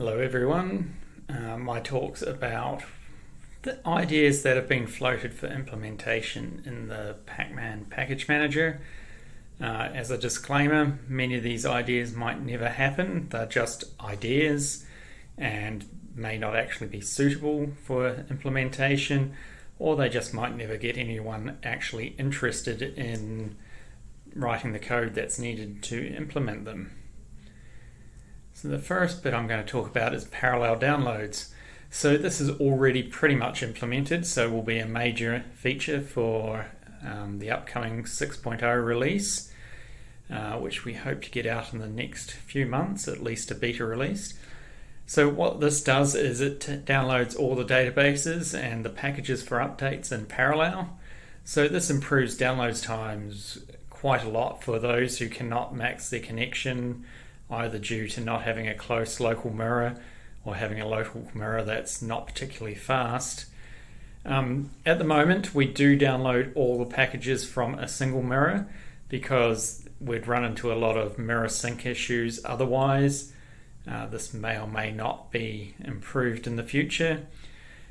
Hello, everyone. Uh, my talk's about the ideas that have been floated for implementation in the Pacman package manager. Uh, as a disclaimer, many of these ideas might never happen, they're just ideas and may not actually be suitable for implementation, or they just might never get anyone actually interested in writing the code that's needed to implement them. So the first bit I'm going to talk about is parallel downloads. So this is already pretty much implemented, so will be a major feature for um, the upcoming 6.0 release, uh, which we hope to get out in the next few months, at least a beta release. So what this does is it downloads all the databases and the packages for updates in parallel. So this improves downloads times quite a lot for those who cannot max their connection either due to not having a close local mirror or having a local mirror that's not particularly fast. Um, at the moment, we do download all the packages from a single mirror because we'd run into a lot of mirror sync issues otherwise. Uh, this may or may not be improved in the future.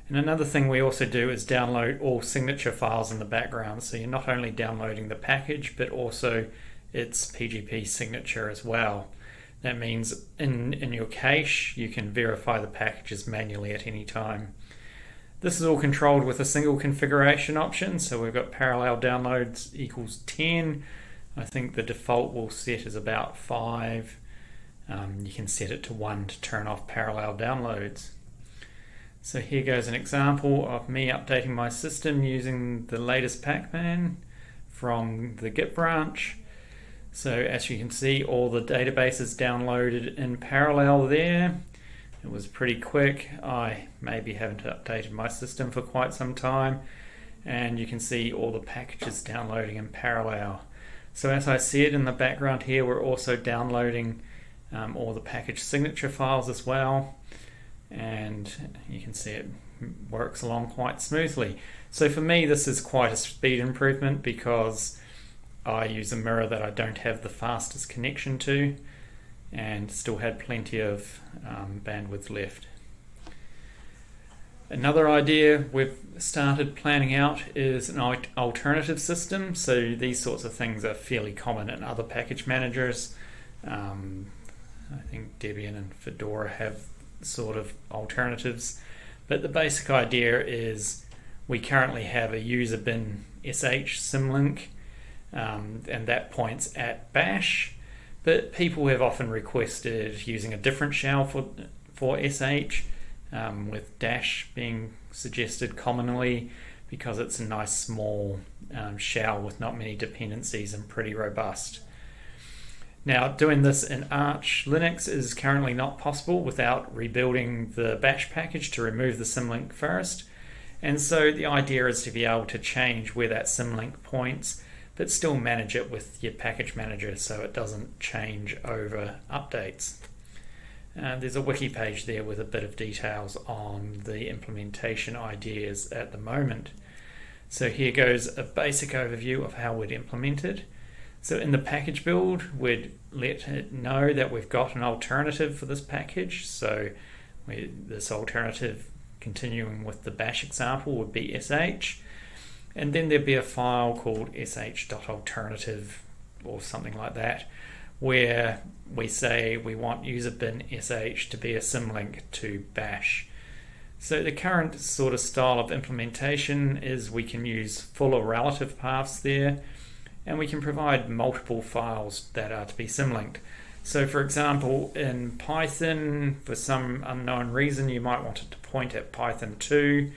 And another thing we also do is download all signature files in the background. So you're not only downloading the package, but also its PGP signature as well. That means in, in your cache, you can verify the packages manually at any time. This is all controlled with a single configuration option. So we've got parallel downloads equals 10. I think the default will set is about 5. Um, you can set it to 1 to turn off parallel downloads. So here goes an example of me updating my system using the latest Pacman from the Git branch. So as you can see, all the databases downloaded in parallel there. It was pretty quick. I maybe haven't updated my system for quite some time. And you can see all the packages downloading in parallel. So as I it in the background here, we're also downloading um, all the package signature files as well. And you can see it works along quite smoothly. So for me, this is quite a speed improvement because I use a mirror that I don't have the fastest connection to and still had plenty of um, bandwidth left. Another idea we've started planning out is an alternative system. So these sorts of things are fairly common in other package managers. Um, I think Debian and Fedora have sort of alternatives. But the basic idea is we currently have a user bin sh symlink um, and that points at bash. But people have often requested using a different shell for for sh, um, with dash being suggested commonly because it's a nice small um, shell with not many dependencies and pretty robust. Now, doing this in Arch Linux is currently not possible without rebuilding the bash package to remove the symlink first. And so the idea is to be able to change where that symlink points but still manage it with your package manager so it doesn't change over updates. Uh, there's a wiki page there with a bit of details on the implementation ideas at the moment. So here goes a basic overview of how we'd implement it. So in the package build, we'd let it know that we've got an alternative for this package. So we, this alternative, continuing with the bash example, would be sh and then there'd be a file called sh.alternative or something like that where we say we want user bin sh to be a symlink to bash. So the current sort of style of implementation is we can use full or relative paths there and we can provide multiple files that are to be symlinked. So for example, in Python, for some unknown reason, you might want it to point at Python 2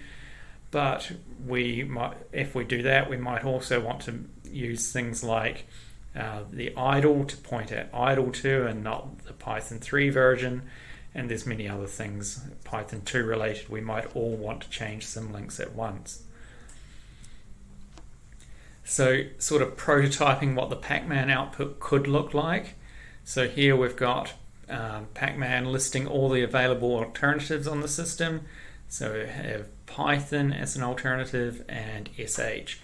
but we might, if we do that, we might also want to use things like uh, the idle to point at idle 2 and not the Python 3 version. And there's many other things Python 2 related we might all want to change some links at once. So, sort of prototyping what the Pacman output could look like. So, here we've got um, Pacman listing all the available alternatives on the system. So, Python as an alternative and SH.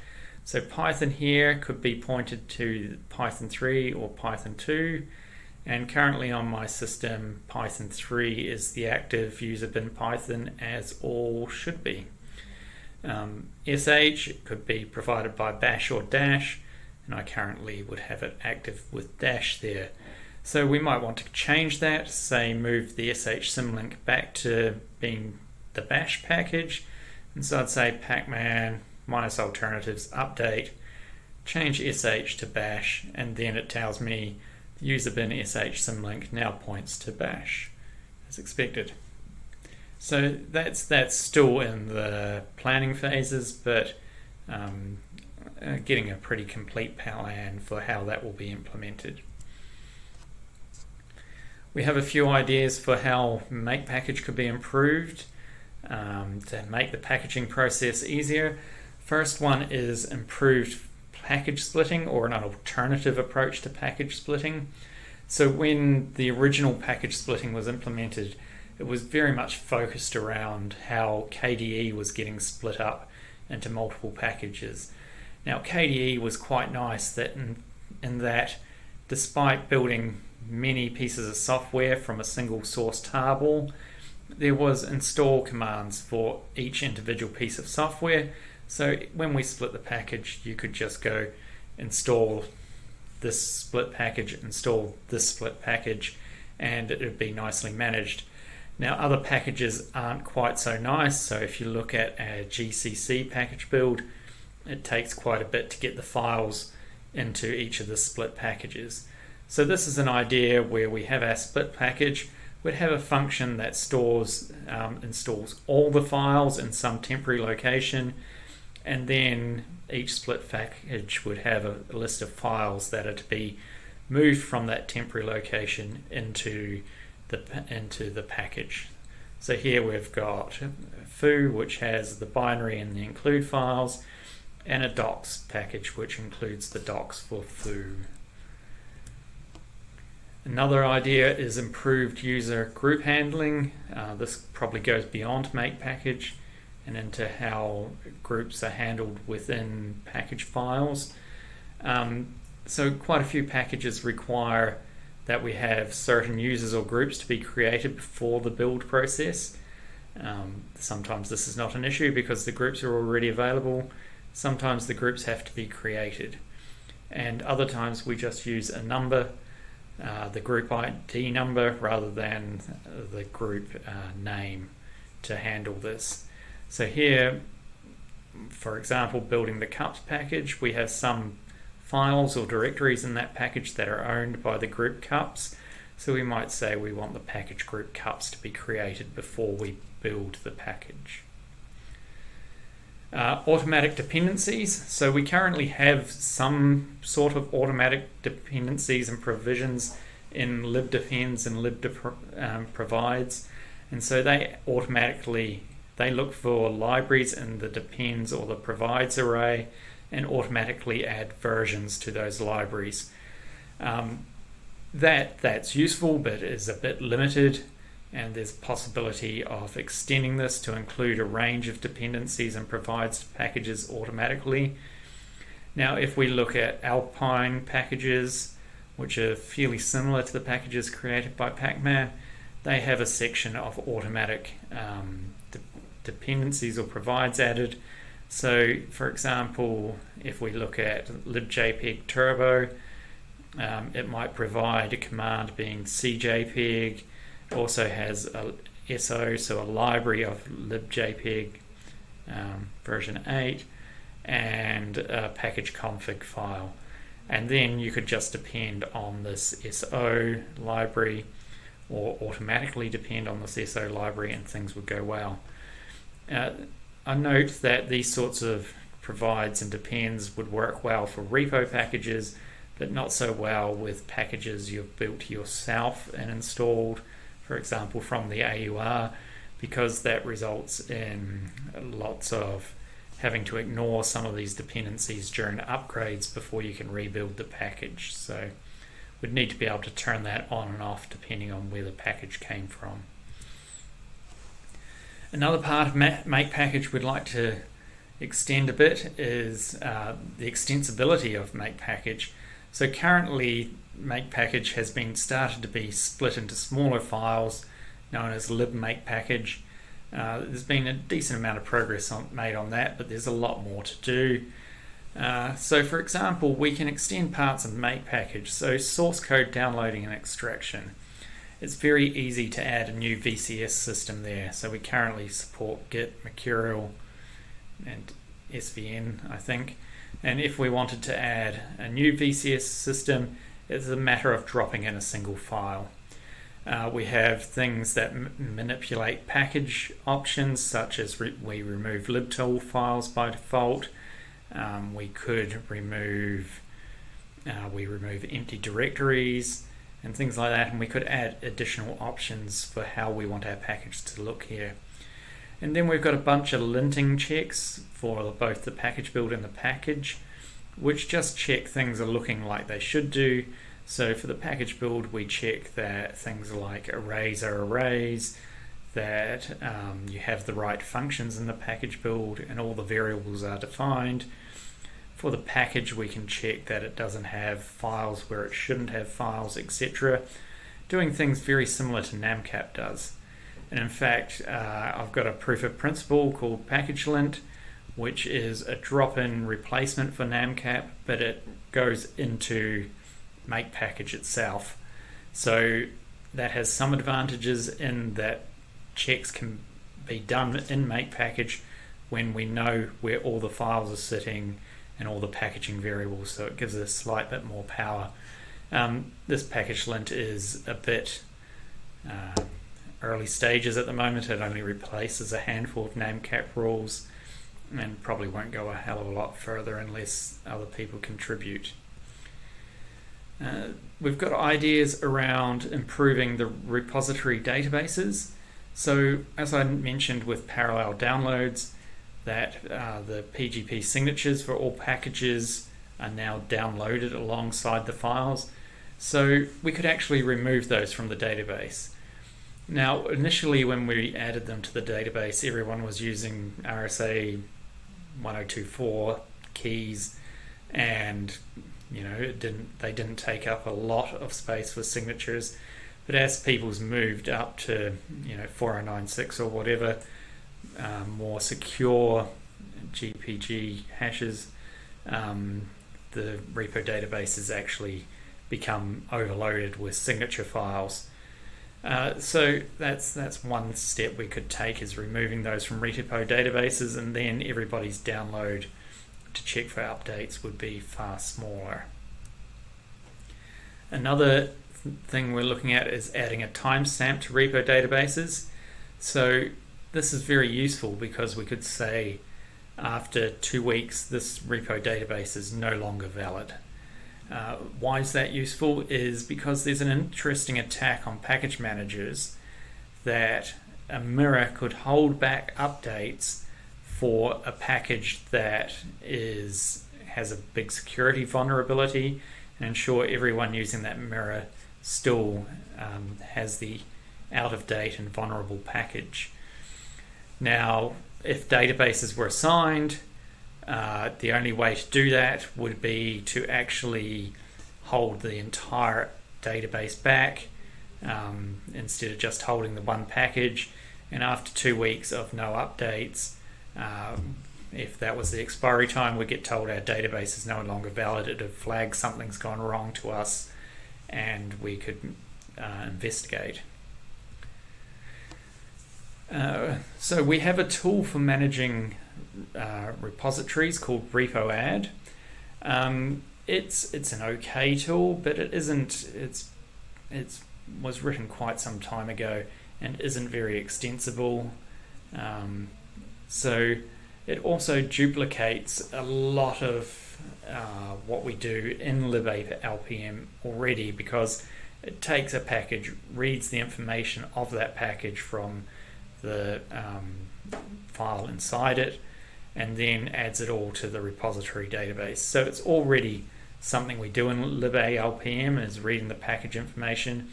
So Python here could be pointed to Python 3 or Python 2 And currently on my system, Python 3 is the active user bin Python as all should be. Um, SH could be provided by bash or dash, and I currently would have it active with dash there. So we might want to change that, say move the sh symlink back to being the bash package. And so I'd say pacman minus alternatives update, change sh to bash, and then it tells me the user bin sh symlink now points to bash as expected. So that's that's still in the planning phases, but um, uh, getting a pretty complete plan for how that will be implemented. We have a few ideas for how make package could be improved um, to make the packaging process easier. First one is improved package splitting or an alternative approach to package splitting. So when the original package splitting was implemented, it was very much focused around how KDE was getting split up into multiple packages. Now, KDE was quite nice that in, in that, despite building many pieces of software from a single source tarball, there was install commands for each individual piece of software. So when we split the package, you could just go install this split package, install this split package, and it would be nicely managed. Now, other packages aren't quite so nice. So, if you look at a GCC package build, it takes quite a bit to get the files into each of the split packages. So, this is an idea where we have our split package, we'd have a function that stores, um, installs all the files in some temporary location, and then each split package would have a, a list of files that are to be moved from that temporary location into the into the package. So here we've got foo, which has the binary and the include files, and a docs package, which includes the docs for foo. Another idea is improved user group handling. Uh, this probably goes beyond make package and into how groups are handled within package files. Um, so quite a few packages require that we have certain users or groups to be created before the build process. Um, sometimes this is not an issue because the groups are already available. Sometimes the groups have to be created. And other times we just use a number, uh, the group ID number, rather than the group uh, name to handle this. So here, for example, building the cups package, we have some files or directories in that package that are owned by the group cups. So we might say we want the package group cups to be created before we build the package. Uh, automatic dependencies. So we currently have some sort of automatic dependencies and provisions in libdepends and libdeprovides, um, provides, and so they automatically they look for libraries in the depends or the provides array and automatically add versions to those libraries. Um, that that's useful, but is a bit limited, and there's possibility of extending this to include a range of dependencies and provides packages automatically. Now, if we look at Alpine packages, which are fairly similar to the packages created by Pacman, they have a section of automatic um, de- dependencies or provides added so, for example, if we look at libjpeg turbo, um, it might provide a command being cjpeg. Also has a SO, so a library of libjpeg um, version 8, and a package config file. And then you could just depend on this SO library or automatically depend on this SO library and things would go well. Uh, I note that these sorts of provides and depends would work well for repo packages, but not so well with packages you've built yourself and installed, for example, from the AUR, because that results in lots of having to ignore some of these dependencies during upgrades before you can rebuild the package. So we'd need to be able to turn that on and off depending on where the package came from. Another part of Make Package we'd like to extend a bit is uh, the extensibility of Make Package. So currently, make package has been started to be split into smaller files known as lib make package. Uh, there's been a decent amount of progress on, made on that, but there's a lot more to do. Uh, so, for example, we can extend parts of make package, so source code downloading and extraction. It's very easy to add a new VCS system there. So we currently support Git, Mercurial, and SVN, I think. And if we wanted to add a new VCS system, it's a matter of dropping in a single file. Uh, we have things that manipulate package options, such as re- we remove libtool files by default. Um, we could remove uh, we remove empty directories and things like that, and we could add additional options for how we want our package to look here. And then we've got a bunch of linting checks for both the package build and the package, which just check things are looking like they should do. So for the package build, we check that things like arrays are arrays, that um, you have the right functions in the package build, and all the variables are defined. For the package, we can check that it doesn't have files where it shouldn't have files, etc. Doing things very similar to Namcap does. And in fact, uh, I've got a proof of principle called PackageLint, which is a drop in replacement for Namcap, but it goes into Make Package itself. So that has some advantages in that checks can be done in Make Package when we know where all the files are sitting and all the packaging variables, so it gives us a slight bit more power. Um, this PackageLint is a bit. Uh, early stages at the moment. It only replaces a handful of Namcap rules and probably won't go a hell of a lot further unless other people contribute. Uh, we've got ideas around improving the repository databases. So, as I mentioned with parallel downloads, that uh, the PGP signatures for all packages are now downloaded alongside the files. So, we could actually remove those from the database. Now, initially, when we added them to the database, everyone was using RSA 1024 keys, and you know, it didn't they didn't take up a lot of space for signatures. But as people's moved up to you know 4096 or whatever, um, more secure GPG hashes, um, the repo database has actually become overloaded with signature files uh, so that's that's one step we could take is removing those from repo databases, and then everybody's download to check for updates would be far smaller. Another thing we're looking at is adding a timestamp to repo databases. So this is very useful because we could say after two weeks this repo database is no longer valid. Uh, why is that useful? Is because there's an interesting attack on package managers that a mirror could hold back updates for a package that is has a big security vulnerability and ensure everyone using that mirror still um, has the out of date and vulnerable package. Now, if databases were assigned, uh, the only way to do that would be to actually hold the entire database back um, instead of just holding the one package. And after two weeks of no updates, um, if that was the expiry time, we get told our database is no longer valid. It would flag something's gone wrong to us, and we could uh, investigate. Uh, so we have a tool for managing uh, repositories called RepoAdd. Um, it's it's an okay tool, but it isn't. It's it's was written quite some time ago and isn't very extensible. Um, so it also duplicates a lot of uh, what we do in libalpm already because it takes a package, reads the information of that package from the um, file inside it, and then adds it all to the repository database. So it's already something we do in libalpm is reading the package information.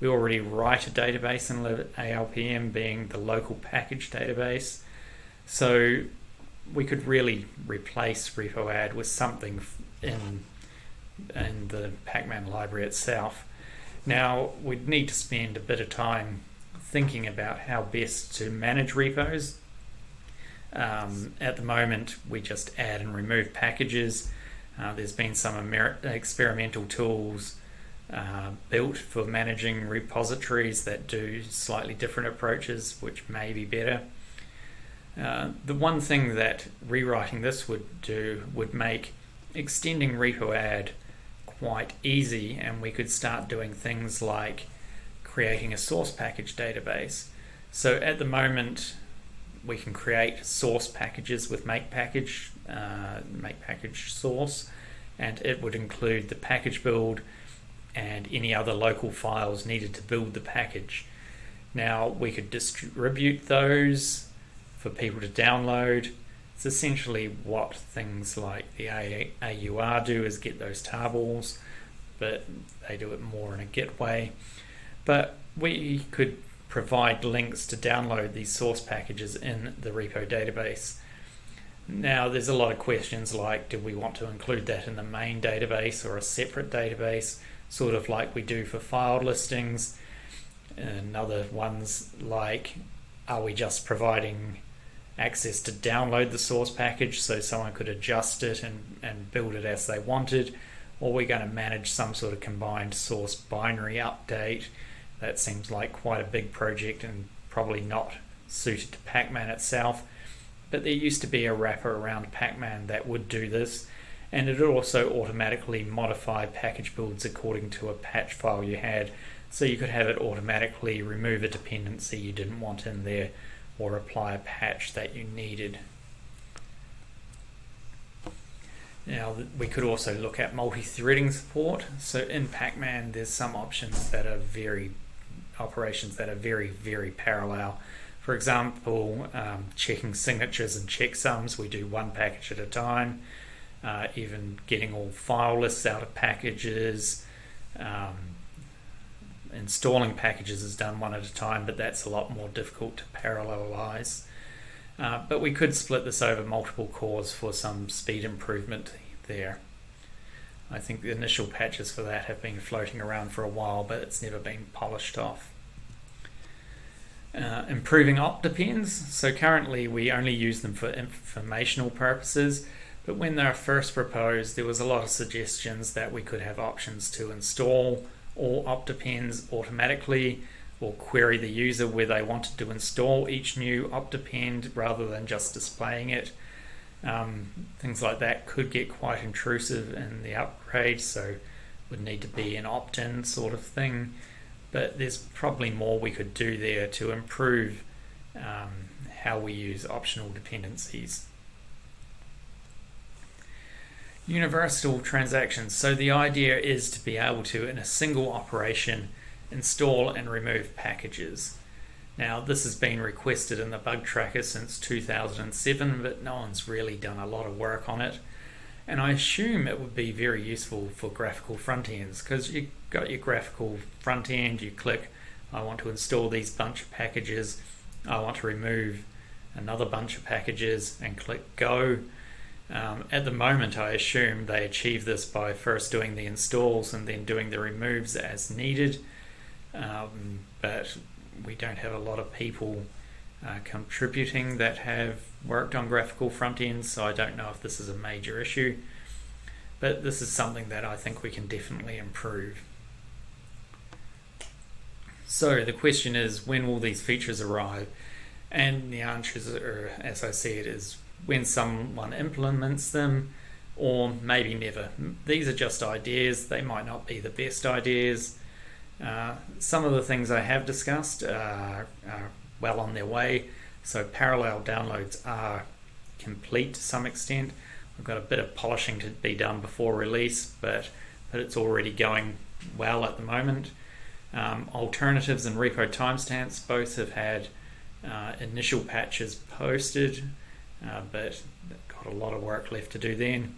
We already write a database in libalpm being the local package database. So we could really replace RepoAdd with something in in the Pacman library itself. Now, we'd need to spend a bit of time thinking about how best to manage repos. Um, at the moment, we just add and remove packages. Uh, there's been some experimental tools uh, built for managing repositories that do slightly different approaches, which may be better. Uh, the one thing that rewriting this would do would make extending repo add quite easy, and we could start doing things like creating a source package database. So at the moment, we can create source packages with make package, uh, make package source, and it would include the package build and any other local files needed to build the package. Now we could distribute those for people to download. It's essentially what things like the AUR do is get those tarballs, but they do it more in a Git way. But we could provide links to download these source packages in the repo database. Now, there's a lot of questions like do we want to include that in the main database or a separate database, sort of like we do for file listings, and other ones like are we just providing access to download the source package so someone could adjust it and, and build it as they wanted, or we're going to manage some sort of combined source binary update. That seems like quite a big project and probably not suited to Pacman itself. But there used to be a wrapper around Pacman that would do this, and it would also automatically modify package builds according to a patch file you had. So you could have it automatically remove a dependency you didn't want in there or apply a patch that you needed. Now we could also look at multi-threading support. So in Pacman there's some options that are very operations that are very very parallel. For example, um, checking signatures and checksums, we do one package at a time. Uh, even getting all file lists out of packages, um, installing packages is done one at a time, but that's a lot more difficult to parallelize. Uh, but we could split this over multiple cores for some speed improvement there. I think the initial patches for that have been floating around for a while, but it's never been polished off. Uh, improving opt depends. So currently we only use them for informational purposes, but when they were first proposed, there was a lot of suggestions that we could have options to install all optdepends automatically or query the user where they wanted to install each new optdepend rather than just displaying it. Um, things like that could get quite intrusive in the upgrade, so would need to be an opt-in sort of thing. But there's probably more we could do there to improve um, how we use optional dependencies. Universal transactions. So the idea is to be able to, in a single operation, install and remove packages. Now, this has been requested in the bug tracker since 2007, but no one's really done a lot of work on it. And I assume it would be very useful for graphical front ends because you've got your graphical front end, you click, I want to install these bunch of packages, I want to remove another bunch of packages, and click go um, at the moment, I assume they achieve this by first doing the installs and then doing the removes as needed. Um, but we don't have a lot of people uh, contributing that have worked on graphical front ends, so I don't know if this is a major issue. But this is something that I think we can definitely improve. So the question is, when will these features arrive? And the answer is, as I said, is when someone implements them, or maybe never. These are just ideas, they might not be the best ideas. Uh, some of the things I have discussed are, are well on their way, so parallel downloads are complete to some extent. I've got a bit of polishing to be done before release, but, but it's already going well at the moment. Um, alternatives and repo timestamps both have had uh, initial patches posted uh, but got a lot of work left to do then.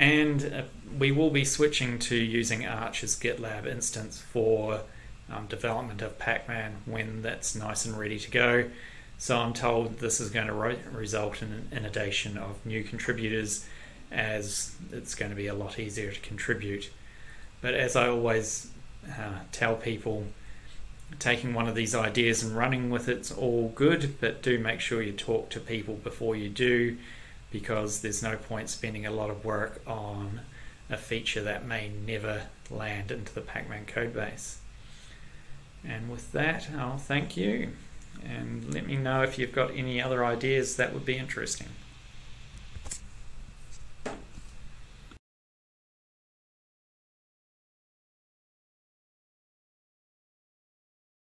And uh, we will be switching to using Arch's GitLab instance for um, development of Pacman when that's nice and ready to go. So I'm told this is going to re- result in an inundation of new contributors as it's going to be a lot easier to contribute. But as I always uh, tell people, taking one of these ideas and running with it's all good, but do make sure you talk to people before you do, because there's no point spending a lot of work on a feature that may never land into the Pacman codebase. And with that, I'll thank you and let me know if you've got any other ideas that would be interesting.